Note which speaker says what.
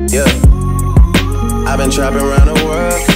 Speaker 1: Yeah. I've been trapping around the world.